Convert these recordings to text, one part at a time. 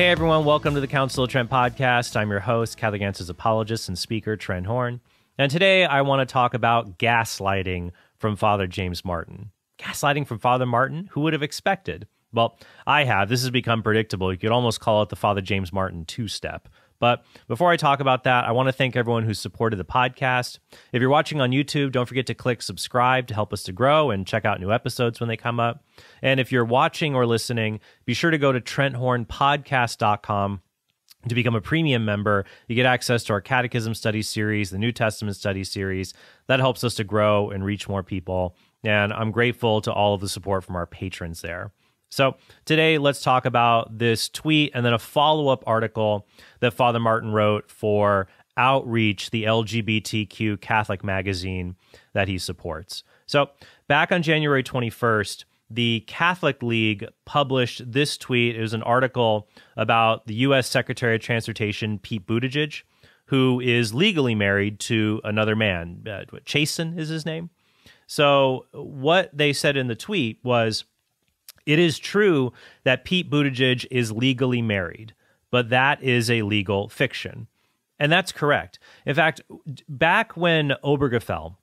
Hey everyone, welcome to the Counsel of Trent podcast. I'm your host, Catholic apologist and speaker Trent Horn. And today I want to talk about gaslighting from Father James Martin. Gaslighting from Father Martin? Who would have expected? Well, I have. This has become predictable. You could almost call it the Father James Martin two step. But before I talk about that, I want to thank everyone who supported the podcast. If you're watching on YouTube, don't forget to click subscribe to help us to grow and check out new episodes when they come up. And if you're watching or listening, be sure to go to trenthornpodcast.com to become a premium member, you get access to our Catechism Study series, the New Testament Study series. That helps us to grow and reach more people. And I'm grateful to all of the support from our patrons there. So, today, let's talk about this tweet and then a follow up article that Father Martin wrote for Outreach, the LGBTQ Catholic magazine that he supports. So, back on January 21st, the Catholic League published this tweet. It was an article about the U.S. Secretary of Transportation, Pete Buttigieg, who is legally married to another man. Uh, Chasten is his name. So, what they said in the tweet was it is true that Pete Buttigieg is legally married, but that is a legal fiction. And that's correct. In fact, back when Obergefell,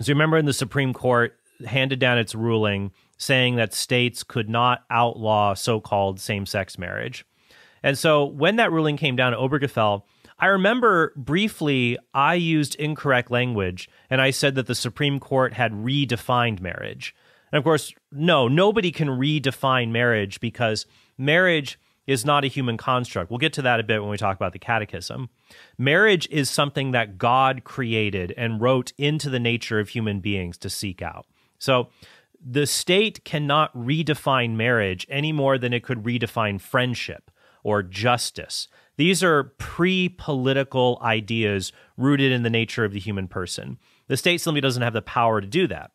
so you remember in the Supreme Court handed down its ruling saying that states could not outlaw so called same sex marriage. And so when that ruling came down to Obergefell, I remember briefly I used incorrect language and I said that the Supreme Court had redefined marriage. And of course, no, nobody can redefine marriage because marriage is not a human construct. We'll get to that a bit when we talk about the catechism. Marriage is something that God created and wrote into the nature of human beings to seek out. So the state cannot redefine marriage any more than it could redefine friendship or justice. These are pre political ideas rooted in the nature of the human person. The state simply doesn't have the power to do that.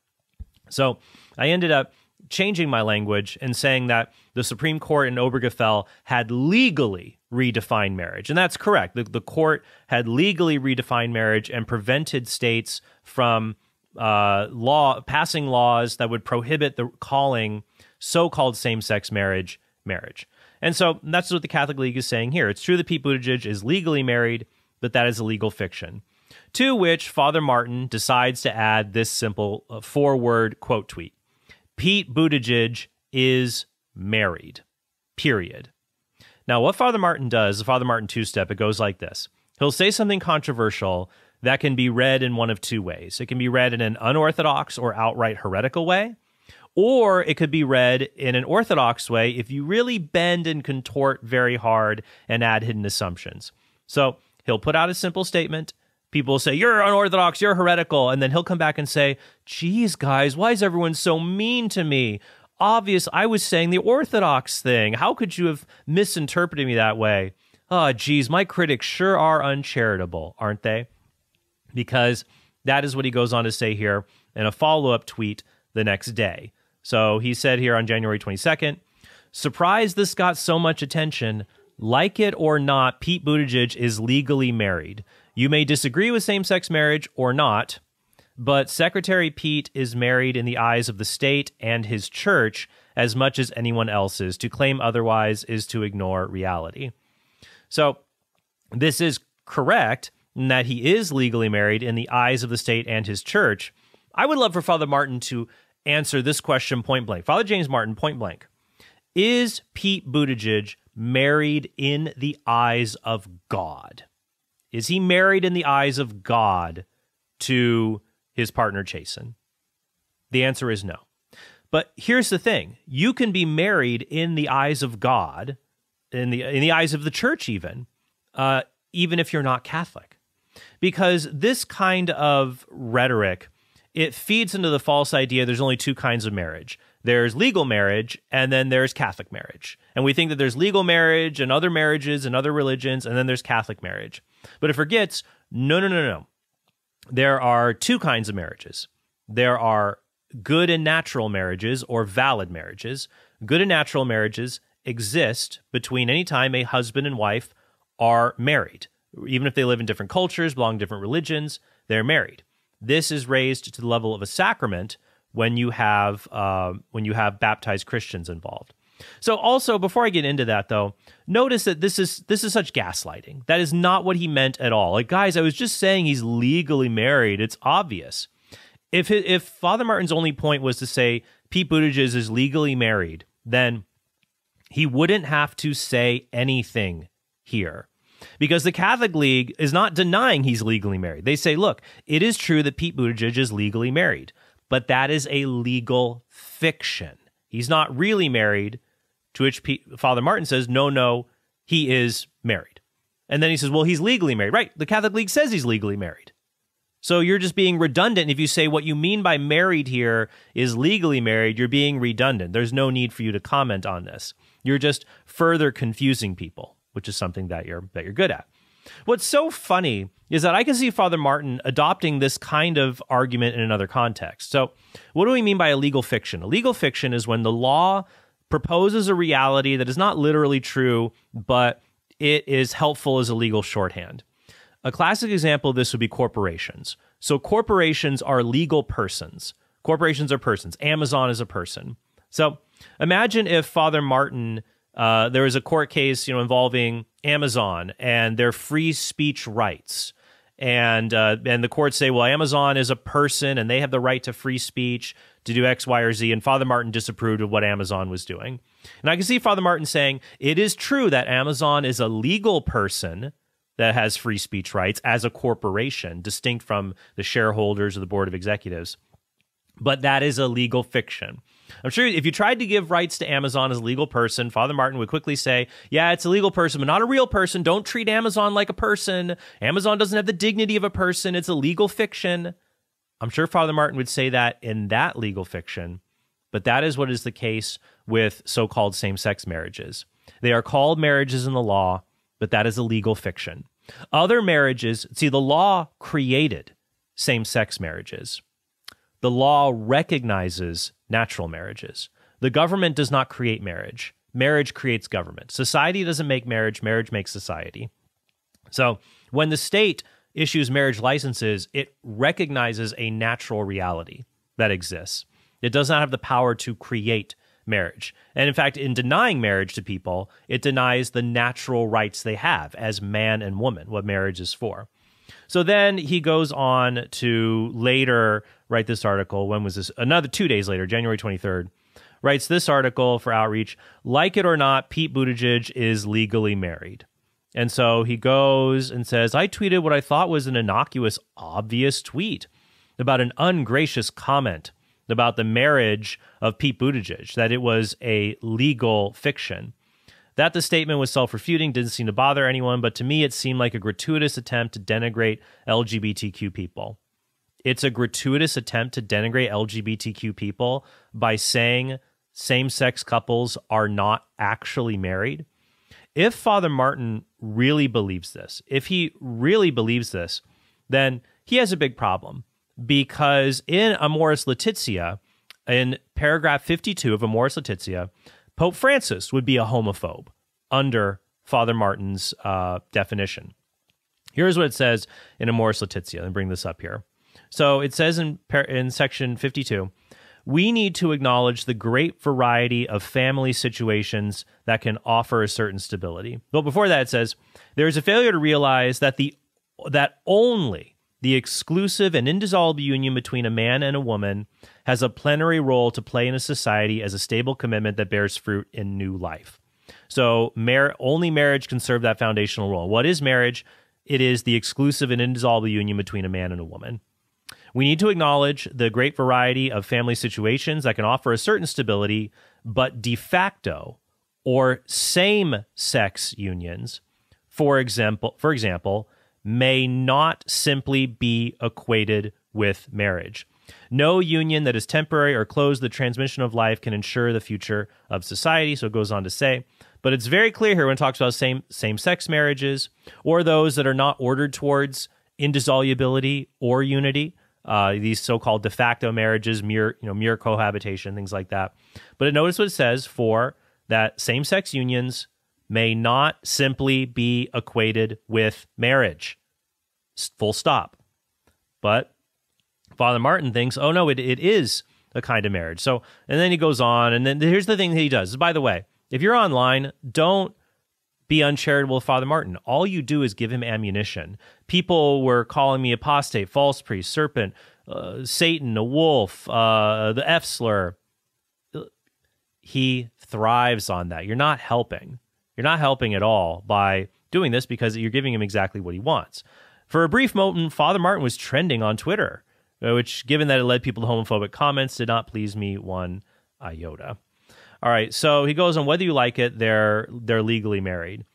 So I ended up changing my language and saying that the Supreme Court in Obergefell had legally redefined marriage. And that's correct. The, the court had legally redefined marriage and prevented states from uh, law passing laws that would prohibit the calling so-called same-sex marriage marriage. And so that's what the Catholic League is saying here. It's true that Pete Buttigieg is legally married, but that is a legal fiction. To which Father Martin decides to add this simple uh, four word quote tweet Pete Buttigieg is married, period. Now, what Father Martin does, the Father Martin two step, it goes like this He'll say something controversial that can be read in one of two ways. It can be read in an unorthodox or outright heretical way, or it could be read in an orthodox way if you really bend and contort very hard and add hidden assumptions. So he'll put out a simple statement people say, You're unorthodox, you're heretical. And then he'll come back and say, Geez, guys, why is everyone so mean to me? Obvious, I was saying the orthodox thing. How could you have misinterpreted me that way? Oh, geez, my critics sure are uncharitable, aren't they? Because that is what he goes on to say here in a follow up tweet the next day. So he said here on January 22nd, surprised this got so much attention. Like it or not, Pete Buttigieg is legally married. You may disagree with same sex marriage or not, but Secretary Pete is married in the eyes of the state and his church as much as anyone else's. To claim otherwise is to ignore reality. So, this is correct in that he is legally married in the eyes of the state and his church. I would love for Father Martin to answer this question point blank. Father James Martin, point blank. Is Pete Buttigieg married in the eyes of God? Is he married in the eyes of God to his partner, Chasten? The answer is no. But here's the thing you can be married in the eyes of God, in the, in the eyes of the church, even, uh, even if you're not Catholic. Because this kind of rhetoric, it feeds into the false idea there's only two kinds of marriage there's legal marriage and then there's Catholic marriage. And we think that there's legal marriage and other marriages and other religions, and then there's Catholic marriage. But it forgets no, no, no, no. There are two kinds of marriages there are good and natural marriages or valid marriages. Good and natural marriages exist between any time a husband and wife are married. Even if they live in different cultures, belong to different religions, they're married. This is raised to the level of a sacrament when you have uh, when you have baptized Christians involved. So also before I get into that though, notice that this is this is such gaslighting. That is not what he meant at all. Like guys, I was just saying he's legally married. It's obvious. If if Father Martin's only point was to say Pete Buttigieg is legally married, then he wouldn't have to say anything here. Because the Catholic League is not denying he's legally married. They say, look, it is true that Pete Buttigieg is legally married, but that is a legal fiction. He's not really married. To which Pete, Father Martin says, no, no, he is married. And then he says, well, he's legally married. Right. The Catholic League says he's legally married. So you're just being redundant. If you say what you mean by married here is legally married, you're being redundant. There's no need for you to comment on this. You're just further confusing people, which is something that you're that you're good at. What's so funny is that I can see Father Martin adopting this kind of argument in another context. So, what do we mean by a legal fiction? A legal fiction is when the law proposes a reality that is not literally true, but it is helpful as a legal shorthand. A classic example of this would be corporations. So, corporations are legal persons. Corporations are persons. Amazon is a person. So, imagine if Father Martin uh, there was a court case, you know, involving Amazon and their free speech rights, and uh, and the courts say, well, Amazon is a person and they have the right to free speech to do X, Y, or Z. And Father Martin disapproved of what Amazon was doing, and I can see Father Martin saying it is true that Amazon is a legal person that has free speech rights as a corporation, distinct from the shareholders or the board of executives, but that is a legal fiction. I'm sure if you tried to give rights to Amazon as a legal person, Father Martin would quickly say, Yeah, it's a legal person, but not a real person. Don't treat Amazon like a person. Amazon doesn't have the dignity of a person. It's a legal fiction. I'm sure Father Martin would say that in that legal fiction, but that is what is the case with so called same sex marriages. They are called marriages in the law, but that is a legal fiction. Other marriages, see, the law created same sex marriages. The law recognizes natural marriages. The government does not create marriage. Marriage creates government. Society doesn't make marriage, marriage makes society. So when the state issues marriage licenses, it recognizes a natural reality that exists. It does not have the power to create marriage. And in fact, in denying marriage to people, it denies the natural rights they have as man and woman, what marriage is for. So then he goes on to later write this article. When was this? Another two days later, January 23rd, writes this article for Outreach. Like it or not, Pete Buttigieg is legally married. And so he goes and says, I tweeted what I thought was an innocuous, obvious tweet about an ungracious comment about the marriage of Pete Buttigieg, that it was a legal fiction. That the statement was self refuting didn't seem to bother anyone, but to me, it seemed like a gratuitous attempt to denigrate LGBTQ people. It's a gratuitous attempt to denigrate LGBTQ people by saying same sex couples are not actually married. If Father Martin really believes this, if he really believes this, then he has a big problem because in Amoris Laetitia, in paragraph 52 of Amoris Laetitia, Pope Francis would be a homophobe under Father Martin's uh, definition. Here's what it says in Amoris Laetitia. Let me bring this up here. So it says in, in section 52 we need to acknowledge the great variety of family situations that can offer a certain stability. But before that, it says there is a failure to realize that the that only the exclusive and indissoluble union between a man and a woman has a plenary role to play in a society as a stable commitment that bears fruit in new life. So, mar- only marriage can serve that foundational role. What is marriage? It is the exclusive and indissoluble union between a man and a woman. We need to acknowledge the great variety of family situations that can offer a certain stability, but de facto or same sex unions, for example, for example, may not simply be equated with marriage. No union that is temporary or closed the transmission of life can ensure the future of society. So it goes on to say, but it's very clear here when it talks about same same sex marriages or those that are not ordered towards indissolubility or unity. Uh, these so-called de facto marriages, mere you know mere cohabitation, things like that. But notice what it says for that same-sex unions may not simply be equated with marriage. Full stop. But Father Martin thinks, oh no, it, it is a kind of marriage. So, and then he goes on, and then here's the thing that he does. By the way, If you're online, don't be uncharitable Father Martin. All you do is give him ammunition. People were calling me apostate, false priest, serpent, uh, Satan, a wolf, uh, the F slur. He thrives on that. You're not helping. You're not helping at all by doing this because you're giving him exactly what he wants. For a brief moment, Father Martin was trending on Twitter, uh, which, given that it led people to homophobic comments, did not please me one iota. All right, so he goes on whether you like it, they're they're legally married.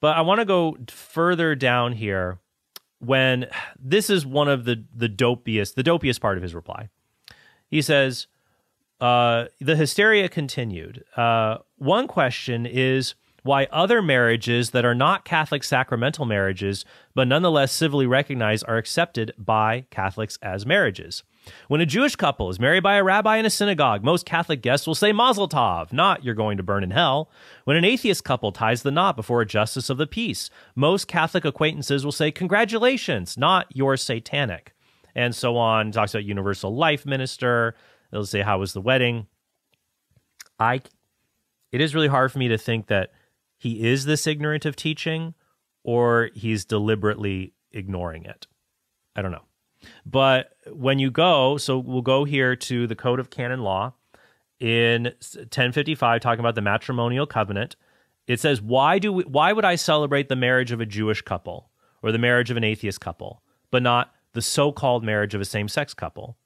But I want to go further down here when this is one of the the dopiest the dopiest part of his reply. He says, uh, the hysteria continued. Uh, one question is why other marriages that are not Catholic sacramental marriages, but nonetheless civilly recognized, are accepted by Catholics as marriages. When a Jewish couple is married by a rabbi in a synagogue, most Catholic guests will say Mazel Tov, not you're going to burn in hell. When an atheist couple ties the knot before a justice of the peace, most Catholic acquaintances will say congratulations, not you're satanic. And so on. Talks about universal life minister. They'll say how was the wedding. I it is really hard for me to think that he is this ignorant of teaching or he's deliberately ignoring it. I don't know. But when you go, so we'll go here to the Code of Canon Law in 1055 talking about the matrimonial covenant. It says, "Why do we, why would I celebrate the marriage of a Jewish couple or the marriage of an atheist couple, but not the so-called marriage of a same-sex couple?"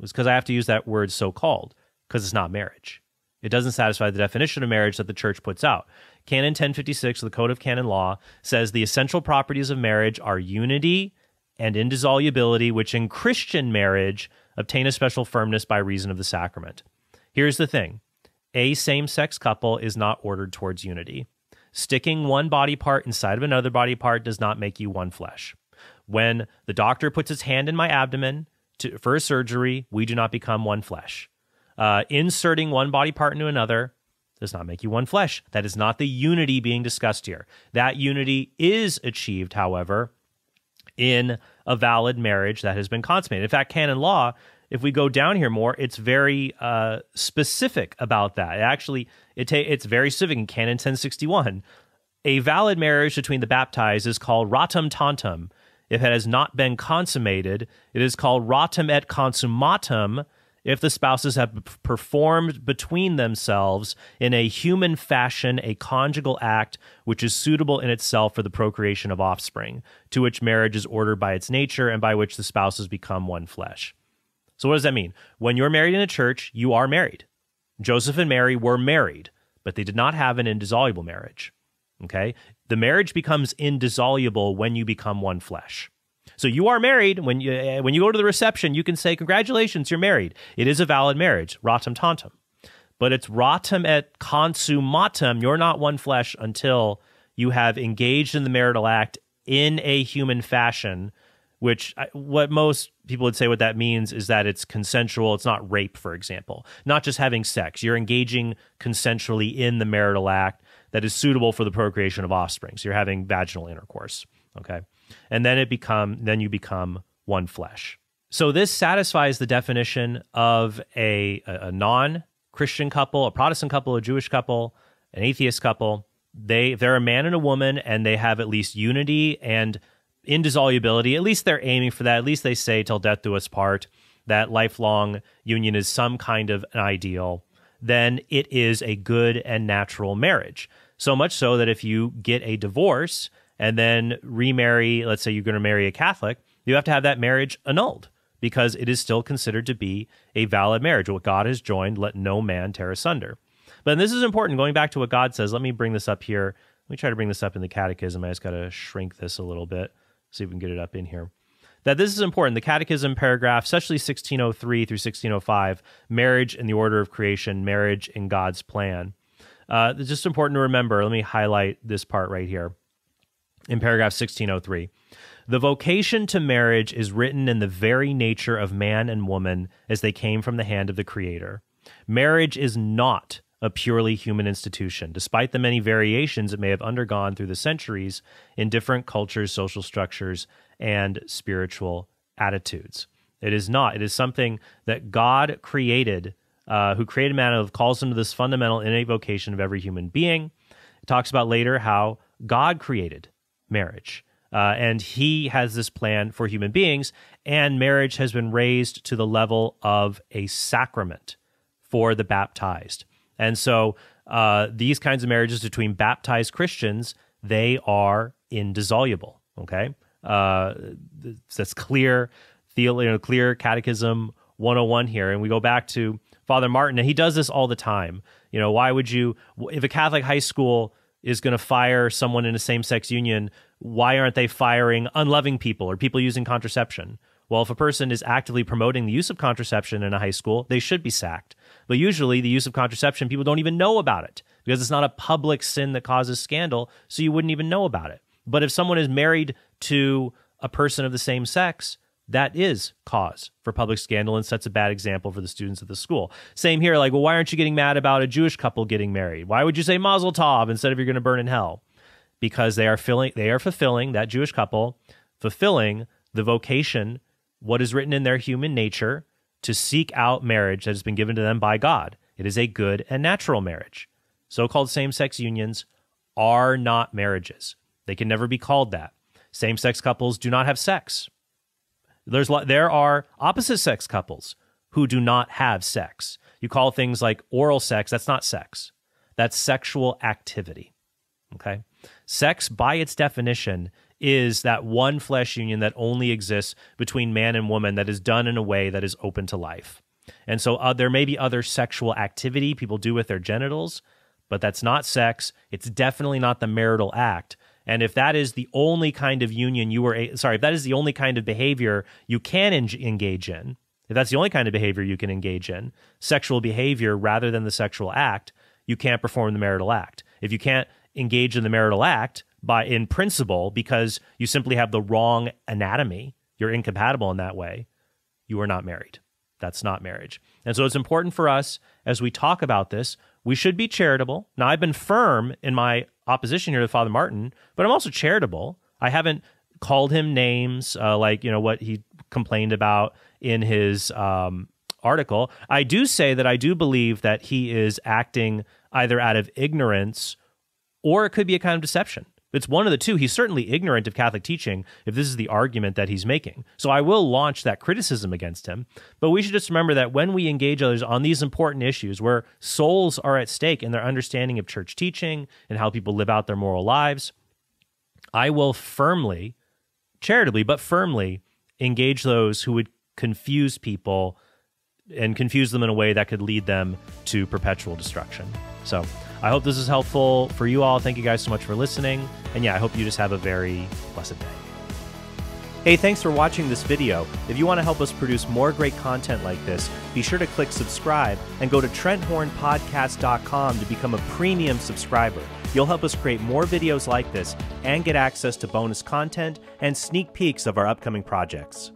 It's because I have to use that word so-called because it's not marriage. It doesn't satisfy the definition of marriage that the church puts out. Canon 1056 of the Code of Canon Law says the essential properties of marriage are unity and indissolubility, which in Christian marriage obtain a special firmness by reason of the sacrament. Here's the thing a same sex couple is not ordered towards unity. Sticking one body part inside of another body part does not make you one flesh. When the doctor puts his hand in my abdomen to, for a surgery, we do not become one flesh. Uh, inserting one body part into another does not make you one flesh. That is not the unity being discussed here. That unity is achieved, however, in a valid marriage that has been consummated. In fact, canon law, if we go down here more, it's very uh, specific about that. It actually, it ta- it's very specific in Canon 1061. A valid marriage between the baptized is called ratum tantum. If it has not been consummated, it is called ratum et consummatum if the spouses have performed between themselves in a human fashion a conjugal act which is suitable in itself for the procreation of offspring, to which marriage is ordered by its nature and by which the spouses become one flesh. So, what does that mean? When you're married in a church, you are married. Joseph and Mary were married, but they did not have an indissoluble marriage. Okay? The marriage becomes indissoluble when you become one flesh. So you are married. When you eh, when you go to the reception, you can say, "Congratulations, you're married." It is a valid marriage, ratum tantum. But it's ratum et consummatum. You're not one flesh until you have engaged in the marital act in a human fashion. Which what most people would say what that means is that it's consensual. It's not rape, for example. Not just having sex. You're engaging consensually in the marital act that is suitable for the procreation of offspring. So you're having vaginal intercourse. Okay and then it become then you become one flesh. So this satisfies the definition of a, a, non-Christian couple, a Protestant couple, a Jewish couple, an atheist couple. They they're a man and a woman and they have at least unity and indissolubility, at least they're aiming for that. At least they say till death do us part, that lifelong union is some kind of an ideal, then it is a good and natural marriage. So much so that if you get a divorce, and then remarry, let's say you're going to marry a Catholic, you have to have that marriage annulled because it is still considered to be a valid marriage. What God has joined, let no man tear asunder. But this is important. Going back to what God says, let me bring this up here. Let me try to bring this up in the catechism. I just got to shrink this a little bit, see if we can get it up in here. That this is important. The catechism paragraph, especially 1603 through 1605, marriage in the order of creation, marriage in God's plan. Uh, it's just important to remember. Let me highlight this part right here in paragraph 1603. The vocation to marriage is written in the very nature of man and woman as they came from the hand of the Creator. Marriage is not a purely human institution, despite the many variations it may have undergone through the centuries in different cultures, social structures, and spiritual attitudes. It is not. It is something that God created uh, who created man and calls him to this fundamental innate vocation of every human being. It talks about later how God created marriage. Uh, and he has this plan for human beings, and marriage has been raised to the level of a sacrament for the baptized. And so uh, these kinds of marriages between baptized Christians, they are indissoluble. Okay, uh, that's clear, you know, clear Catechism 101 here, and we go back to Father Martin, and he does this all the time. You know, why would you, if a Catholic high school is going to fire someone in a same sex union, why aren't they firing unloving people or people using contraception? Well, if a person is actively promoting the use of contraception in a high school, they should be sacked. But usually, the use of contraception, people don't even know about it because it's not a public sin that causes scandal, so you wouldn't even know about it. But if someone is married to a person of the same sex, that is cause for public scandal and sets a bad example for the students of the school. Same here, like, well, why aren't you getting mad about a Jewish couple getting married? Why would you say Mazel Tov instead of you're going to burn in hell? Because they are filling, they are fulfilling that Jewish couple, fulfilling the vocation, what is written in their human nature, to seek out marriage that has been given to them by God. It is a good and natural marriage. So called same sex unions are not marriages. They can never be called that. Same sex couples do not have sex. There's there are opposite sex couples who do not have sex. You call things like oral sex, that's not sex. That's sexual activity. Okay? Sex by its definition is that one flesh union that only exists between man and woman that is done in a way that is open to life. And so uh, there may be other sexual activity people do with their genitals, but that's not sex. It's definitely not the marital act. And if that is the only kind of union you were, sorry, if that is the only kind of behavior you can en- engage in, if that's the only kind of behavior you can engage in, sexual behavior rather than the sexual act, you can't perform the marital act. If you can't engage in the marital act by in principle because you simply have the wrong anatomy, you're incompatible in that way, you are not married. That's not marriage. And so it's important for us as we talk about this, we should be charitable. Now, I've been firm in my opposition here to Father Martin, but I'm also charitable. I haven't called him names uh, like you know what he complained about in his um, article. I do say that I do believe that he is acting either out of ignorance or it could be a kind of deception. It's one of the two. He's certainly ignorant of Catholic teaching if this is the argument that he's making. So I will launch that criticism against him. But we should just remember that when we engage others on these important issues where souls are at stake in their understanding of church teaching and how people live out their moral lives, I will firmly, charitably, but firmly engage those who would confuse people and confuse them in a way that could lead them to perpetual destruction. So I hope this is helpful for you all. Thank you guys so much for listening. And yeah, I hope you just have a very blessed day. Hey, thanks for watching this video. If you want to help us produce more great content like this, be sure to click subscribe and go to TrentHornPodcast.com to become a premium subscriber. You'll help us create more videos like this and get access to bonus content and sneak peeks of our upcoming projects.